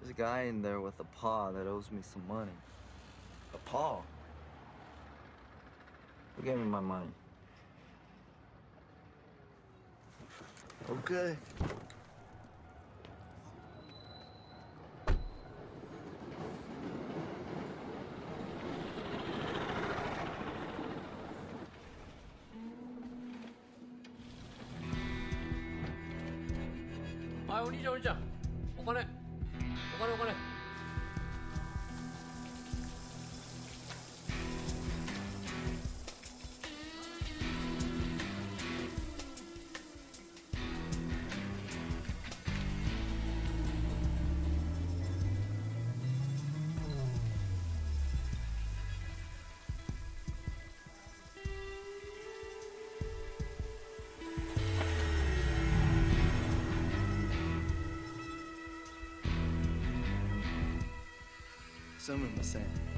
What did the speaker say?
There's a guy in there with a paw that owes me some money. A paw? Who gave me my money? Okay. あお兄ちゃんお兄ちゃん。お金。お金お金。Some in the sand.